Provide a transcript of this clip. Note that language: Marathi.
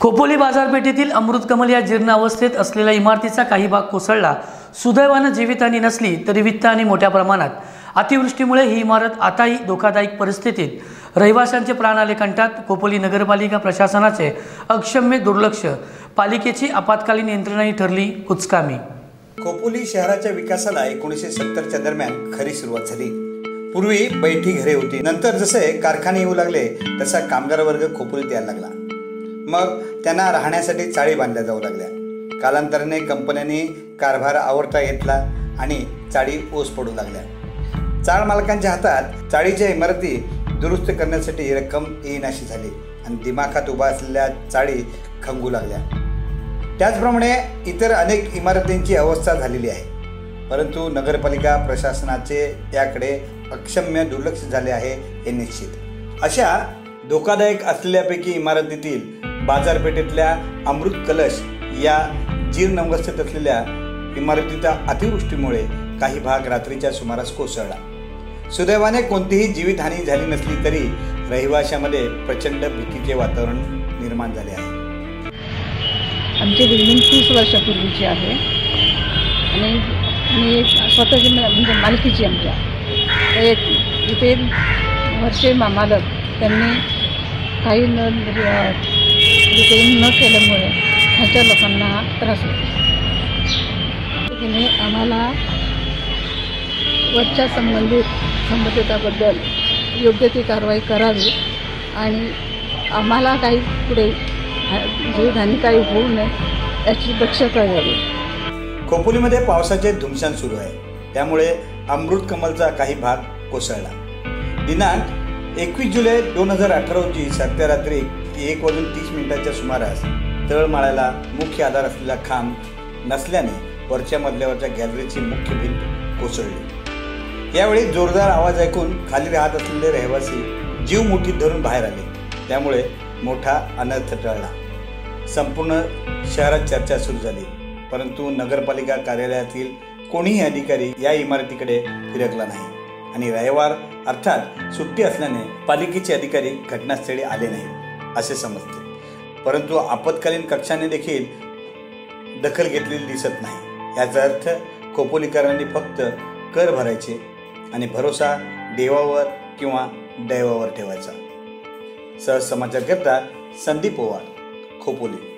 खोपोली बाजारपेठेतील अमृतकमल या जीर्णावस्थेत असलेल्या इमारतीचा काही भाग कोसळला. सुदैवानं जीवितहानी नसली तरी वित्त आणि मोठ्या प्रमाणात. अतिवृष्टीमुळे ही इमारत आताही धोकादायक परिस्थितीत. रहिवाशांचे प्राण आले कंटात खोपोली नगरपालिका प्रशासनाचे अक्षम्य दुर्लक्ष. पालिकेची आपत्कालीन यंत्रणाही ठरली कुचकामी. खोपोली शहराच्या विकासाला एकोणीसशे सत्तरच्या दरम्यान खरी सुरुवात झाली. पूर्वी बैठी घरे होती. नंतर जसे कारखाने येऊ लागले तसा कामगार वर्ग खोपोलीत यायला लागला. मग त्यांना राहण्यासाठी चाळी बांधल्या जाऊ लागल्या. कालांतराने कंपन्यांनी कारभार आवडता घेतला आणि चाळी ओस पडू लागल्या. चाळ मालकांच्या हातात चाळीच्या इमारती दुरुस्त करण्यासाठी रक्कम येईनाशी झाली आणि दिमाखात उभा असलेल्या चाळी खंगू लागल्या. त्याचप्रमाणे इतर अनेक इमारतींची अवस्था झालेली आहे. परंतु नगरपालिका प्रशासनाचे याकडे अक्षम्य दुर्लक्ष झाले आहे हे निश्चित. अशा धोकादायक असलेल्यापैकी इमारतीतील बाजारपेठेतल्या अमृत कलश या जीर्ण अवस्थेत असलेल्या इमारतीच्या अतिवृष्टीमुळे काही भाग रात्रीच्या सुमारास कोसळला. सुदैवाने कोणतीही जीवितहानी झाली नसली तरी रहिवाशामध्ये प्रचंड भीतीचे वातावरण निर्माण झाले आहे. आमची बिल्डिंग तीस वर्षापूर्वीची आहे. आणि मी स्वतःची म्हणजे मालकीची आमच्या एक इथे वर्षे मा मालक त्यांनी काही म्हणजे, न न केल्यामुळे ह्याच्या लोकांना त्रास होतो. तिने आम्हाला वरच्या संबंधित संबंधिताबद्दल योग्य ती कारवाई करावी आणि आम्हाला काही पुढे जीवधानी काही होऊ नये याची दक्षता घ्यावी. खोपोलीमध्ये पावसाचे धुमशान सुरू आहे. त्यामुळे अमृत कमलचा काही भाग कोसळला. दिनांक एकवीस जुलै दोन हजार अठरा रोजी सत्यरात्री एक वाजून तीस मिनिटाच्या सुमारास तळमाळ्याला मुख्य आधार असलेला खांब नसल्याने वरच्या मजल्यावरच्या गॅलरीची मुख्य भिंत कोसळली. यावेळी जोरदार आवाज ऐकून खाली राहत असलेले रहिवासी जीव मुठीत धरून बाहेर आले. त्यामुळे मोठा अनर्थ टळला. संपूर्ण शहरात चर्चा सुरू झाली. परंतु नगरपालिका कार्यालयातील कोणीही अधिकारी या इमारतीकडे फिरकला नाही आणि रविवार अर्थात सुट्टी असल्याने पालिकेचे अधिकारी घटनास्थळी आले नाही असे समजते. परंतु आपत्कालीन कक्षाने देखील दखल घेतलेली दिसत नाही. याचा अर्थ खोपोलीकरांनी फक्त कर भरायचे आणि भरोसा देवावर किंवा दैवावर ठेवायचा. सहज समाचार करता संदीप पवार खोपोली.